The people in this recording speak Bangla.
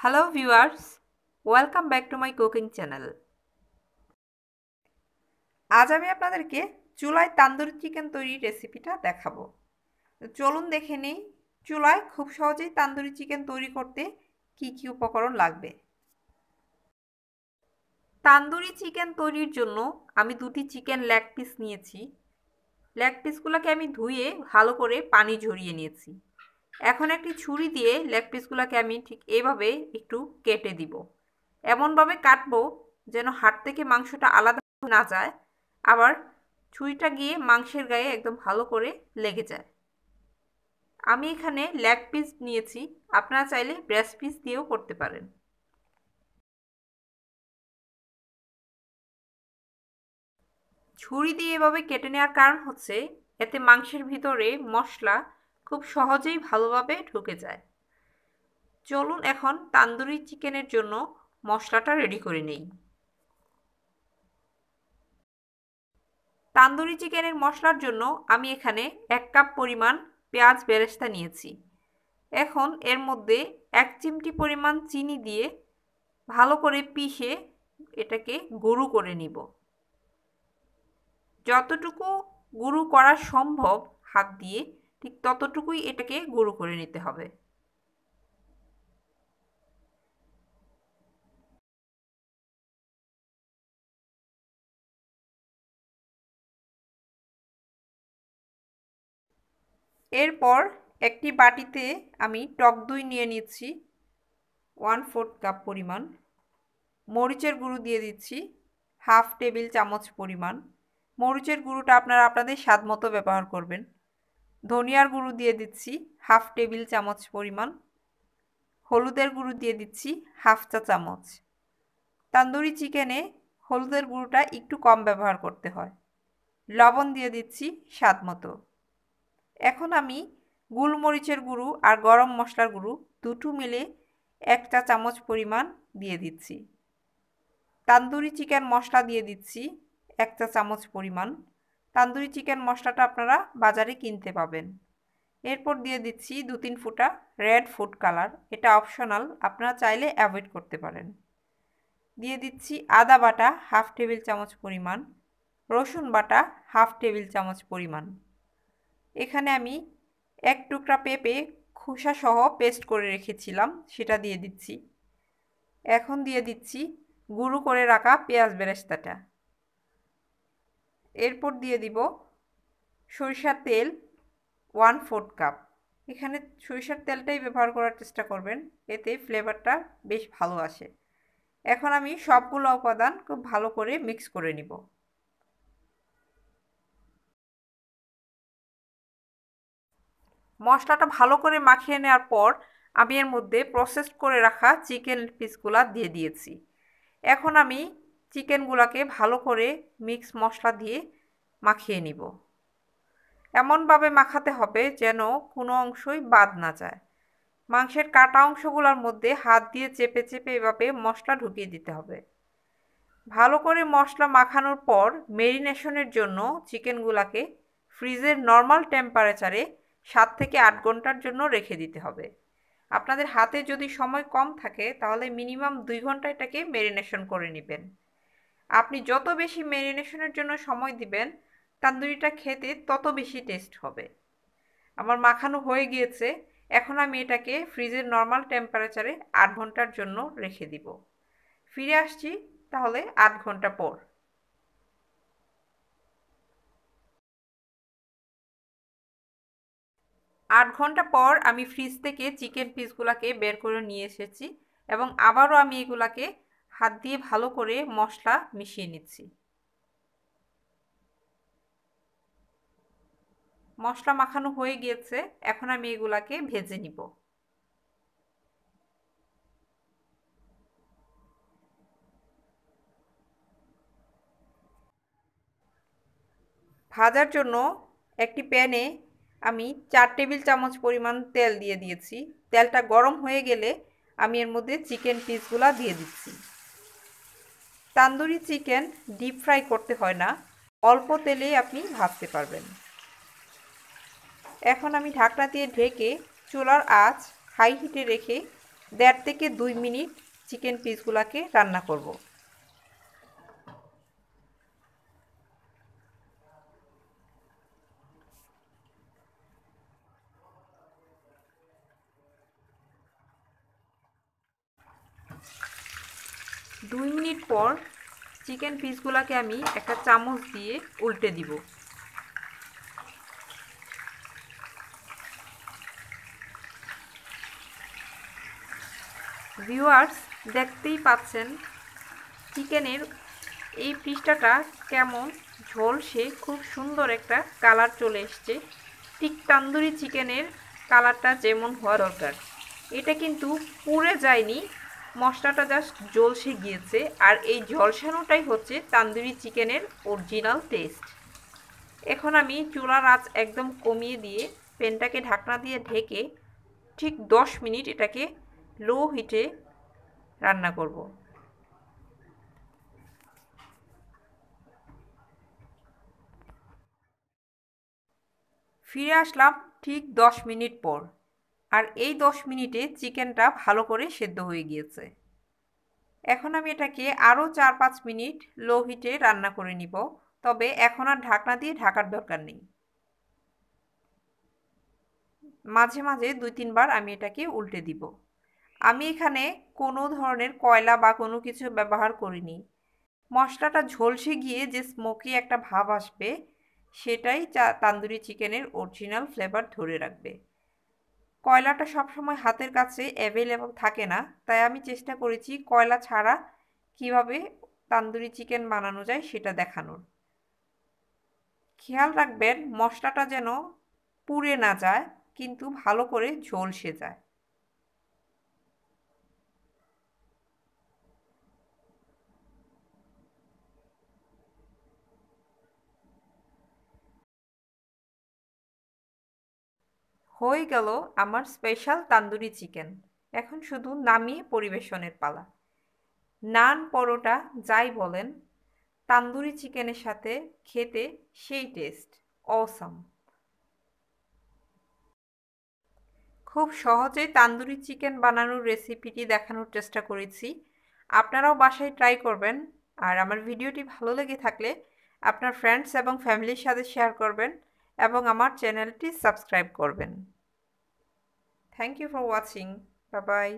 Hello viewers welcome back to my cooking channel আজ আমি আপনাদেরকে চুলায় তান্দুরি চিকেন তৈরির রেসিপিটা দেখাবো। চলুন দেখে নিই, চুলায় খুব সহজেই তান্দুরি চিকেন তৈরি করতে কি কি উপকরণ লাগবে। তান্দুরি চিকেন তৈরির জন্য আমি দুটি চিকেন লেগ পিস নিয়েছি। লেগ পিসগুলোকে আমি ধুয়ে ভালো করে পানি ঝরিয়ে নিয়েছি। এখন একটি ছুরি দিয়ে লেগ পিসগুলোকে আমি ঠিক এইভাবে একটু কেটে দিব। এমনভাবে কাটবো যেন হাট থেকে মাংসটা আলাদা না যায়, আবার ছুরিটা গিয়ে মাংসের গায়ে একদম ভালো করে লেগে যায়। আমি এখানে লেগ পিস নিয়েছি, আপনারা চাইলে ব্রেস্ট পিস দিয়েও করতে পারেন। ছুরি দিয়ে এভাবে কেটে নেওয়ার কারণ হচ্ছে, এতে মাংসের ভিতরে মশলা খুব সহজেই ভালোভাবে ঢুকে যায়। চলুন এখন তান্দুরি চিকেনের জন্য মশলাটা রেডি করে নেই। তান্দুরি চিকেনের মশলার জন্য আমি এখানে এক কাপ পরিমাণ পেঁয়াজ বেরেস্তা নিয়েছি। এখন এর মধ্যে এক চিমটি পরিমাণ চিনি দিয়ে ভালো করে পিষে এটাকে গুঁড়ো করে নিব। যতটুকু গুঁড়ো করা সম্ভব হাত দিয়ে ঠিক ততটুকুই এটাকে গুঁড়ো করে নিতে হবে। এরপর একটি বাটিতে আমি টক দই নিয়ে নিচ্ছি ওয়ান ফোর্থ কাপ পরিমাণ। মরিচের গুঁড়ো দিয়ে দিচ্ছি হাফ টেবিল চামচ পরিমাণ। মরিচের গুঁড়োটা আপনারা আপনাদের স্বাদ মতো ব্যবহার করবেন। ধনিয়ার গুঁড়ো দিয়ে দিচ্ছি হাফ টেবিল চামচ পরিমাণ। হলুদের গুঁড়ো দিয়ে দিচ্ছি হাফ চা চামচ। তান্দুরি চিকেনে হলুদের গুঁড়োটা একটু কম ব্যবহার করতে হয়। লবণ দিয়ে দিচ্ছি স্বাদ মতো। এখন আমি গুলমরিচের গুঁড়ো আর গরম মশলার গুঁড়ো দুটো মিলে এক চা চামচ পরিমাণ দিয়ে দিচ্ছি। তান্দুরি চিকেন মশলা দিয়ে দিচ্ছি এক চা চামচ পরিমাণ। তান্দুরি চিকেন মশলাটা আপনারা বাজারে কিনতে পাবেন। এরপর দিয়ে দিচ্ছি দু তিন ফুটা রেড ফুড কালার। এটা অপশনাল, আপনারা চাইলে অ্যাভয়েড করতে পারেন। দিয়ে দিচ্ছি আদা বাটা হাফ টেবিল চামচ পরিমাণ, রসুন বাটা হাফ টেবিল চামচ পরিমাণ। এখানে আমি এক টুকরা পেঁপে খোসা সহ পেস্ট করে রেখেছিলাম, সেটা দিয়ে দিচ্ছি। এখন দিয়ে দিচ্ছি গুঁড়ো করে রাখা পেঁয়াজ বেরেস্তাটা। এরপর দিয়ে দিব সরিষার তেল ওয়ান ফোর্থ কাপ এখানে সরিষার তেলটাই ব্যবহার করার চেষ্টা করবেন, এতে ফ্লেভারটা বেশ ভালো আসে। এখন আমি সবগুলো উপাদান খুব ভালো করে মিক্স করে নিব। মশলাটা ভালো করে মাখিয়ে নেওয়ার পর আমি এর মধ্যে প্রসেস করে রাখা চিকেন পিসগুলা দিয়ে দিয়েছি। এখন আমি চিকেনগুলোকে ভালো করে মিক্স মশলা দিয়ে মাখিয়ে নিব। এমনভাবে মাখাতে হবে যেন কোনো অংশই বাদ না যায়। মাংসের কাটা অংশগুলোর মধ্যে হাত দিয়ে চেপে চেপে এভাবে মশলা ঢুকিয়ে দিতে হবে। ভালো করে মশলা মাখানোর পর মেরিনেশনের জন্য চিকেনগুলোকে ফ্রিজের নর্মাল টেম্পারেচারে সাত থেকে আট ঘণ্টার জন্য রেখে দিতে হবে। আপনাদের হাতে যদি সময় কম থাকে তাহলে মিনিমাম দুই ঘণ্টা এটাকে মেরিনেশন করে নেবেন। আপনি যত বেশি ম্যারিনেশনের জন্য সময় দিবেন, তান্দুরিটা খেতে তত বেশি টেস্ট হবে। আমার মাখানো হয়ে গিয়েছে, এখন আমি এটাকে ফ্রিজের নর্মাল টেম্পারেচারে আট ঘণ্টার জন্য রেখে দিব। ফিরে আসছি তাহলে আট ঘণ্টা পর। আট ঘণ্টা পর আমি ফ্রিজ থেকে চিকেন পিসগুলোকে বের করে নিয়ে এসেছি এবং আবারও আমি এগুলাকে হাত দিয়ে ভালো করে মশলা মিশিয়ে নিচ্ছি। মশলা মাখানো হয়ে গিয়েছে, এখন আমি এগুলাকে ভেজে নিব। ভাজার জন্য একটি প্যানে আমি চার টেবিল চামচ পরিমাণ তেল দিয়ে দিয়েছি। তেলটা গরম হয়ে গেলে আমি এর মধ্যে চিকেন পিসগুলা দিয়ে দিচ্ছি। তান্দুরি চিকেন ডিপ ফ্রাই করতে হয় না। অল্প তেলেই আপনি ভাবতে পারবেন। এখন আমি ঢাকনা দিয়ে ঢেকে চুলার আঁচ হাই হিটে রেখে দেড় থেকে দুই মিনিট চিকেন পিসগুলোকে রান্না করব। দুই মিনিট পর চিকেন পিসগুলোকে আমি একটা চামচ দিয়ে উল্টে দিব। ভিউয়ার্স, দেখতেই পাচ্ছেন চিকেনের এই পৃষ্ঠাটা কেমন ঝোলসে খুব সুন্দর একটা কালার চলে এসছে। ঠিক তান্দুরি চিকেনের কালারটা যেমন হওয়া দরকার। এটা কিন্তু পুড়ে যায়নি মশলাটা জাস্ট জলসে গিয়েছে, আর এই জলসানোটাই হচ্ছে তান্দুরি চিকেনের অরিজিনাল টেস্ট এখন আমি চুলার আঁচ একদম কমিয়ে দিয়ে পেনটাকে ঢাকনা দিয়ে ঢেকে ঠিক দশ মিনিট এটাকে লো হিটে রান্না করব। ফিরে আসলাম ঠিক দশ মিনিট পর। আর এই দশ মিনিটে চিকেনটা ভালো করে সেদ্ধ হয়ে গিয়েছে। এখন আমি এটাকে আরও চার পাঁচ মিনিট লো হিটে রান্না করে নিব, তবে এখন আর ঢাকনা দিয়ে ঢাকার দরকার নেই। মাঝে মাঝে দুই তিনবার আমি এটাকে উল্টে দিব। আমি এখানে কোনো ধরনের কয়লা বা কোনো কিছু ব্যবহার করিনি। মশলাটা ঝলসে গিয়ে যে স্মোকি একটা ভাব আসবে, সেটাই চা, তান্দুরি চিকেনের অরিজিনাল ফ্লেভার ধরে রাখবে। কয়লাটা সবসময় হাতের কাছে অ্যাভেলেবল থাকে না। তাই আমি চেষ্টা করেছি কয়লা ছাড়া কীভাবে তান্দুরি চিকেন বানানো যায় সেটা দেখানোর। খেয়াল রাখবেন মশলাটা যেন পুড়ে না যায়, কিন্তু ভালো করে ঝলসে যায় হয়ে গেল আমার স্পেশাল তান্দুরি চিকেন এখন শুধু নামিয়ে পরিবেশনের পালা। নান পরোটা যাই বলেন, তান্দুরি চিকেনের সাথে খেতে সেই টেস্ট অসাম খুব সহজে তান্দুরি চিকেন বানানোর রেসিপিটি দেখানোর চেষ্টা করেছি। আপনারাও বাসায় ট্রাই করবেন। আর আমার ভিডিওটি ভালো লেগে থাকলে আপনার ফ্রেন্ডস এবং ফ্যামিলির সাথে শেয়ার করবেন। এবং আমার চ্যানেলটি সাবস্ক্রাইব করবেন। Thank you for watching bye